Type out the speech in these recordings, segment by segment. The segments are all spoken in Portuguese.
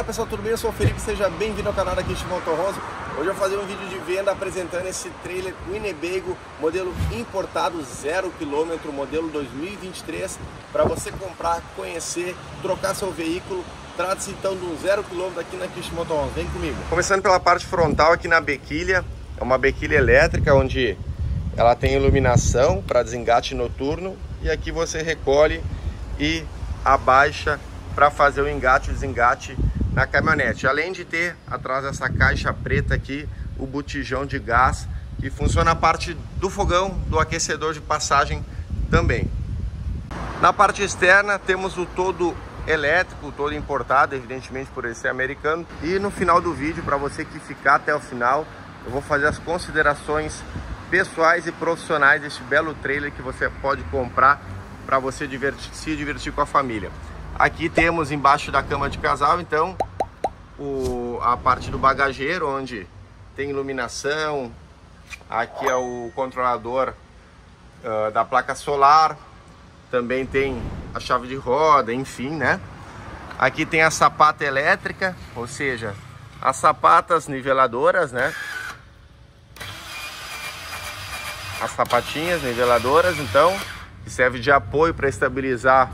Olá pessoal, tudo bem? Eu sou o Felipe, seja bem-vindo ao canal da Kish Motorhouse. Hoje eu vou fazer um vídeo de venda apresentando esse trailer Winnebago, modelo importado, zero quilômetro, modelo 2023, para você comprar, conhecer, trocar seu veículo. Trata-se então de um zero quilômetro aqui na Kish Motorhouse, vem comigo. Começando pela parte frontal aqui na bequilha, é uma bequilha elétrica onde ela tem iluminação para desengate noturno e aqui você recolhe e abaixa para fazer o engate e desengate na caminhonete. Além de ter atrás dessa caixa preta aqui o botijão de gás que funciona a parte do fogão, do aquecedor de passagem também. Na parte externa temos o todo elétrico, todo importado, evidentemente por ele ser americano. E no final do vídeo, para você que ficar até o final, eu vou fazer as considerações pessoais e profissionais deste belo trailer que você pode comprar para você divertir, se divertir com a família. Aqui temos embaixo da cama de casal, então, o, a parte do bagageiro, onde tem iluminação. Aqui é o controlador uh, da placa solar. Também tem a chave de roda, enfim, né? Aqui tem a sapata elétrica, ou seja, as sapatas niveladoras, né? As sapatinhas niveladoras, então, que serve de apoio para estabilizar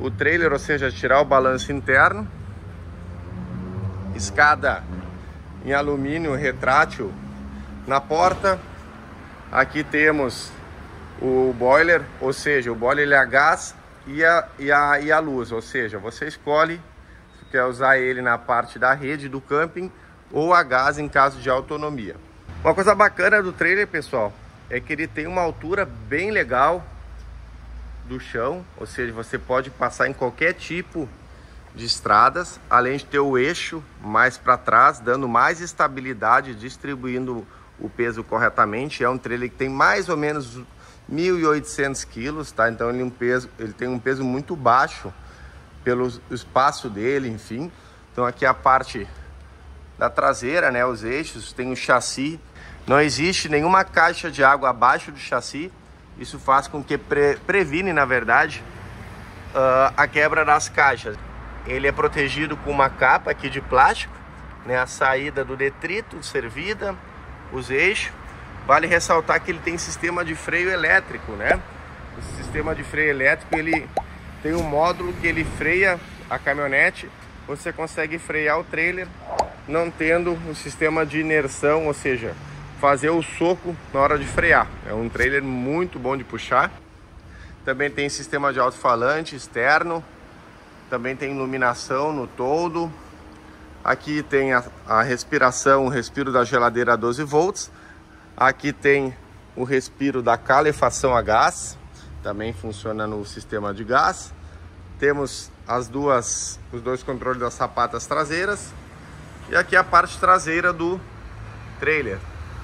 o trailer, ou seja, tirar o balanço interno. Escada em alumínio retrátil na porta. Aqui temos o boiler, ou seja, o boiler é a gás e a, e, a, e a luz, ou seja, você escolhe se quer usar ele na parte da rede do camping ou a gás em caso de autonomia. Uma coisa bacana do trailer, pessoal, é que ele tem uma altura bem legal, do chão, ou seja, você pode passar em qualquer tipo de estradas, além de ter o eixo mais para trás, dando mais estabilidade, distribuindo o peso corretamente. É um trailer que tem mais ou menos 1.800 quilos, tá? Então ele, é um peso, ele tem um peso muito baixo pelo espaço dele, enfim. Então aqui é a parte da traseira, né? Os eixos, tem o chassi. Não existe nenhuma caixa de água abaixo do chassi. Isso faz com que pre previne, na verdade, uh, a quebra das caixas. Ele é protegido com uma capa aqui de plástico, né, a saída do detrito servida, os eixos. Vale ressaltar que ele tem sistema de freio elétrico, né? Esse sistema de freio elétrico, ele tem um módulo que ele freia a caminhonete. Você consegue frear o trailer não tendo o sistema de imersão, ou seja, fazer o soco na hora de frear. É um trailer muito bom de puxar. Também tem sistema de alto-falante externo. Também tem iluminação no todo. Aqui tem a, a respiração, o respiro da geladeira a 12 volts. Aqui tem o respiro da calefação a gás. Também funciona no sistema de gás. Temos as duas, os dois controles das sapatas traseiras. E aqui a parte traseira do trailer.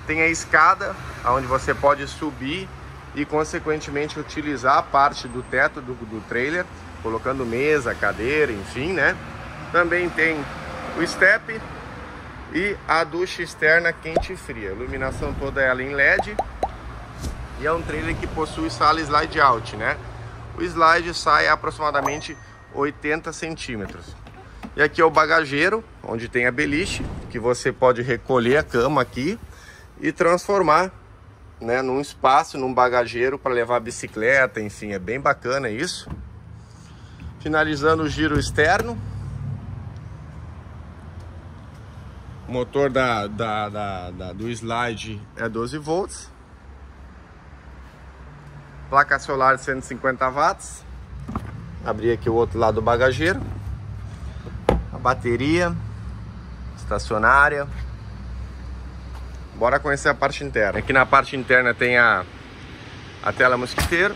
Tem a escada, onde você pode subir e consequentemente utilizar a parte do teto do, do trailer, colocando mesa, cadeira, enfim, né? Também tem o step e a ducha externa quente e fria. A iluminação toda ela em LED. E é um trailer que possui sala slide out, né? O slide sai a aproximadamente 80 centímetros. E aqui é o bagageiro, onde tem a beliche, que você pode recolher a cama aqui e transformar né, num espaço, num bagageiro para levar bicicleta, enfim, é bem bacana isso. Finalizando o giro externo. O motor da, da, da, da, do slide é 12 volts. Placa solar de 150 watts. Abrir aqui o outro lado do bagageiro. A bateria estacionária. Bora conhecer a parte interna. Aqui na parte interna tem a, a tela mosquiteiro.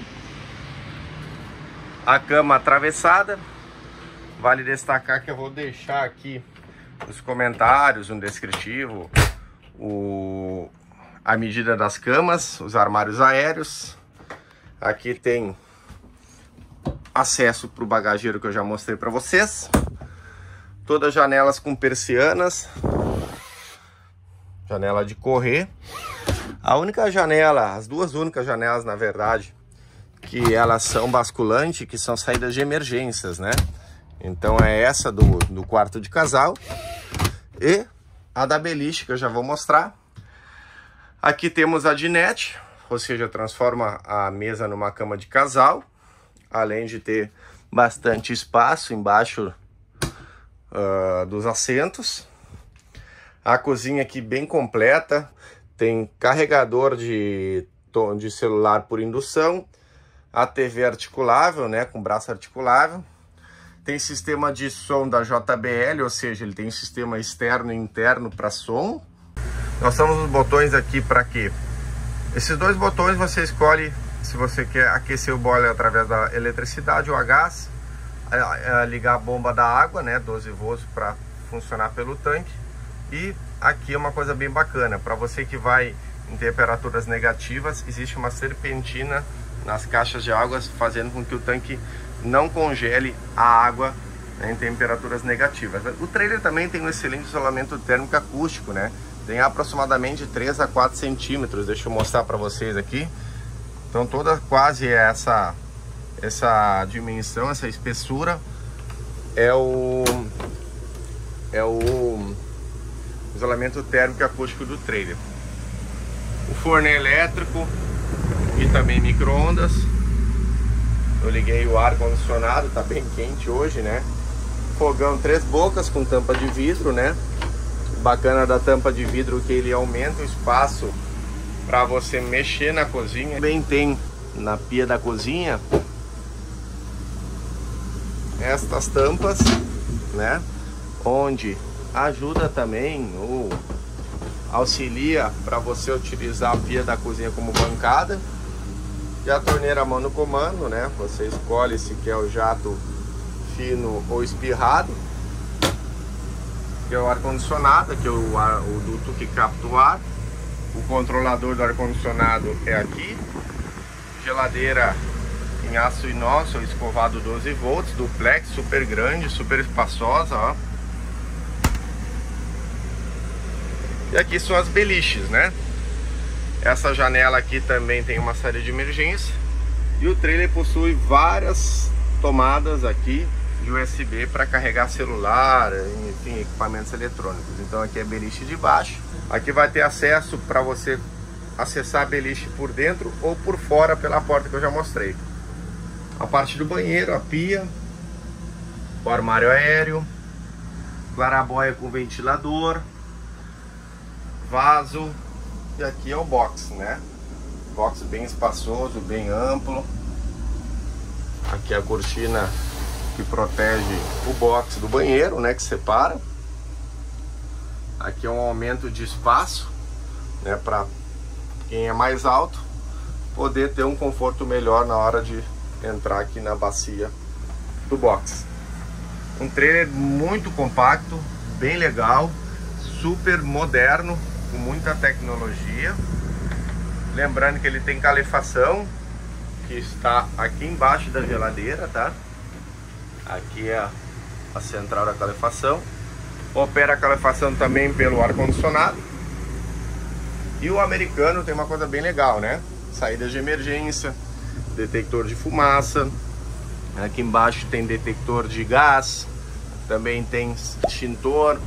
A cama atravessada. Vale destacar que eu vou deixar aqui nos comentários um descritivo, o, a medida das camas, os armários aéreos. Aqui tem acesso para o bagageiro que eu já mostrei para vocês. Todas janelas com persianas, janela de correr. A única janela, as duas únicas janelas, na verdade, que elas são basculantes, que são saídas de emergências, né? Então é essa do, do quarto de casal. E a da beliche, que eu já vou mostrar. Aqui temos a dinette, ou seja, transforma a mesa numa cama de casal. Além de ter bastante espaço embaixo uh, dos assentos. A cozinha aqui bem completa. Tem carregador de, de celular por indução. A TV articulável, né, com braço articulável tem sistema de som da JBL, ou seja, ele tem sistema externo e interno para som. Nós temos os botões aqui para quê? Esses dois botões você escolhe se você quer aquecer o boiler através da eletricidade ou a gás, ligar a bomba da água, né, 12 volts para funcionar pelo tanque. E aqui é uma coisa bem bacana, para você que vai em temperaturas negativas, existe uma serpentina nas caixas de águas fazendo com que o tanque não congele a água né, em temperaturas negativas. O trailer também tem um excelente isolamento térmico acústico, né? Tem aproximadamente 3 a 4 centímetros, deixa eu mostrar para vocês aqui. Então toda quase essa, essa dimensão, essa espessura é o, é o isolamento térmico acústico do trailer. O forno é elétrico e também micro-ondas. Eu liguei o ar condicionado, tá bem quente hoje, né? Fogão três bocas com tampa de vidro, né? Bacana da tampa de vidro que ele aumenta o espaço para você mexer na cozinha. Também tem na pia da cozinha estas tampas, né? Onde ajuda também ou auxilia para você utilizar a pia da cozinha como bancada. E a torneira mão no comando, né? Você escolhe se quer o jato fino ou espirrado. Que é o ar-condicionado, aqui é o, ar, o duto que capta o ar. O controlador do ar-condicionado é aqui. Geladeira em aço inox, escovado 12 volts, duplex, super grande, super espaçosa, ó. E aqui são as beliches, né? Essa janela aqui também tem uma série de emergência. E o trailer possui várias tomadas aqui de USB para carregar celular, enfim, equipamentos eletrônicos. Então aqui é beliche de baixo. Aqui vai ter acesso para você acessar a beliche por dentro ou por fora pela porta que eu já mostrei. A parte do banheiro, a pia, o armário aéreo, clarabóia com ventilador, vaso, e aqui é o box, né? Box bem espaçoso, bem amplo. Aqui é a cortina que protege o box do banheiro, né? Que separa. Aqui é um aumento de espaço, né? Para quem é mais alto poder ter um conforto melhor na hora de entrar aqui na bacia do box. Um trailer muito compacto, bem legal, super moderno, com muita tecnologia. Lembrando que ele tem calefação, que está aqui embaixo da geladeira, tá? Aqui é a central da calefação. Opera a calefação também pelo ar-condicionado. E o americano tem uma coisa bem legal, né? Saída de emergência, detector de fumaça. Aqui embaixo tem detector de gás, também tem extintor,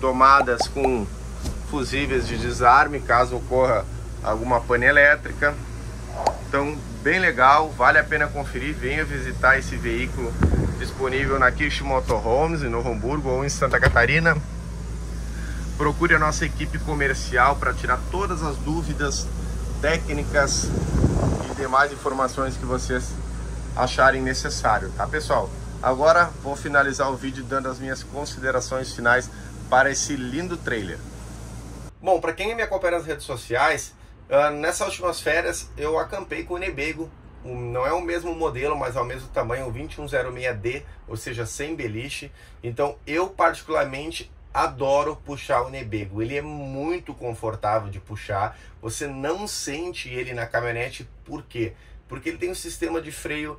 tomadas com fusíveis de desarme caso ocorra alguma pane elétrica. Então, bem legal, vale a pena conferir. Venha visitar esse veículo disponível na Kirsch Motorhomes em Novo Hamburgo ou em Santa Catarina. Procure a nossa equipe comercial para tirar todas as dúvidas técnicas e demais informações que vocês acharem necessário, tá pessoal? Agora vou finalizar o vídeo dando as minhas considerações finais para esse lindo trailer. Bom, para quem me acompanha nas redes sociais, uh, nessas últimas férias eu acampei com o Nebego. Um, não é o mesmo modelo, mas é o mesmo tamanho, o 2106D, ou seja, sem beliche. Então eu particularmente adoro puxar o Nebego. Ele é muito confortável de puxar. Você não sente ele na caminhonete, por quê? Porque ele tem um sistema de freio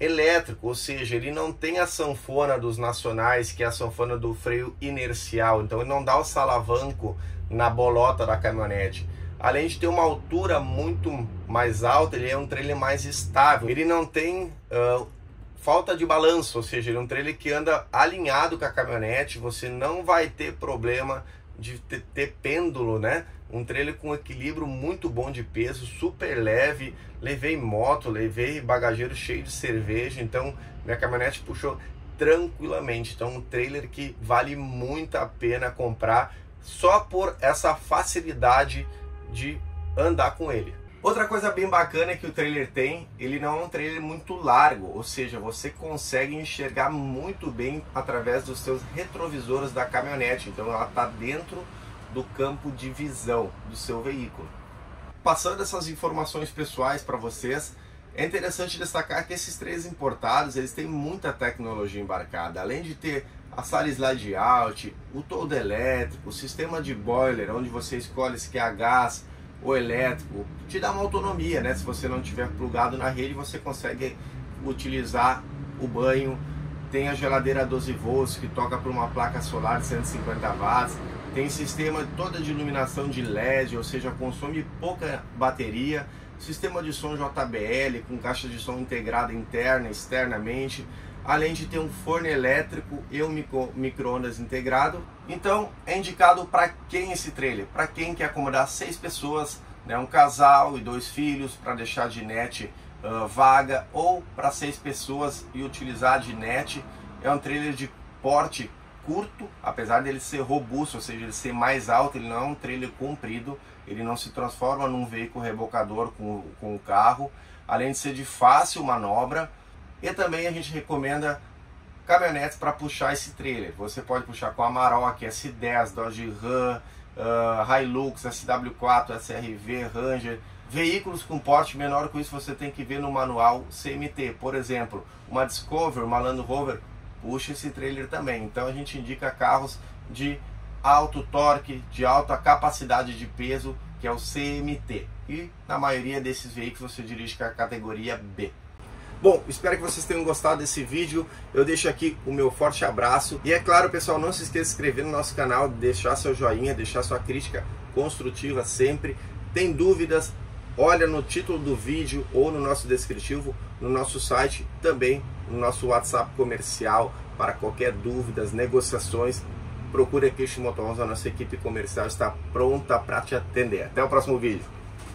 elétrico, ou seja, ele não tem a sanfona dos nacionais, que é a sanfona do freio inercial. Então ele não dá o salavanco na bolota da caminhonete. Além de ter uma altura muito mais alta, ele é um trailer mais estável. Ele não tem uh, falta de balanço, ou seja, ele é um trailer que anda alinhado com a caminhonete, você não vai ter problema de ter, ter pêndulo, né? Um trailer com equilíbrio muito bom de peso, super leve. Levei moto, levei bagageiro cheio de cerveja, então minha caminhonete puxou tranquilamente. Então, um trailer que vale muito a pena comprar só por essa facilidade de andar com ele. Outra coisa bem bacana que o trailer tem, ele não é um trailer muito largo, ou seja, você consegue enxergar muito bem através dos seus retrovisores da caminhonete, então ela está dentro do campo de visão do seu veículo. Passando essas informações pessoais para vocês, é interessante destacar que esses três importados, eles têm muita tecnologia embarcada, além de ter a sala slide out, o todo elétrico, o sistema de boiler, onde você escolhe se quer a gás, o elétrico, te dá uma autonomia, né? Se você não tiver plugado na rede, você consegue utilizar o banho. Tem a geladeira 12 volts que toca por uma placa solar de 150 watts. Tem sistema toda de iluminação de LED, ou seja, consome pouca bateria. Sistema de som JBL com caixa de som integrada interna e externamente além de ter um forno elétrico e um micro-ondas integrado. Então é indicado para quem esse trailer? Para quem quer acomodar seis pessoas, né, um casal e dois filhos para deixar de net uh, vaga ou para seis pessoas e utilizar de net. É um trailer de porte curto, apesar dele ser robusto, ou seja, ele ser mais alto, ele não é um trailer comprido, ele não se transforma num veículo rebocador com, com o carro, além de ser de fácil manobra, e também a gente recomenda caminhonetes para puxar esse trailer. Você pode puxar com Amarok, S10, Dodge Ram, uh, Hilux, SW4, SRV, Ranger. Veículos com porte menor que isso você tem que ver no manual CMT. Por exemplo, uma Discovery, uma Land Rover, puxa esse trailer também. Então a gente indica carros de alto torque, de alta capacidade de peso, que é o CMT. E na maioria desses veículos você dirige com a categoria B. Bom, espero que vocês tenham gostado desse vídeo. Eu deixo aqui o meu forte abraço. E é claro, pessoal, não se esqueça de se inscrever no nosso canal, deixar seu joinha, deixar sua crítica construtiva sempre. Tem dúvidas? Olha no título do vídeo ou no nosso descritivo, no nosso site, também no nosso WhatsApp comercial para qualquer dúvidas, negociações. Procure aqui o Motorhomes, a nossa equipe comercial está pronta para te atender. Até o próximo vídeo.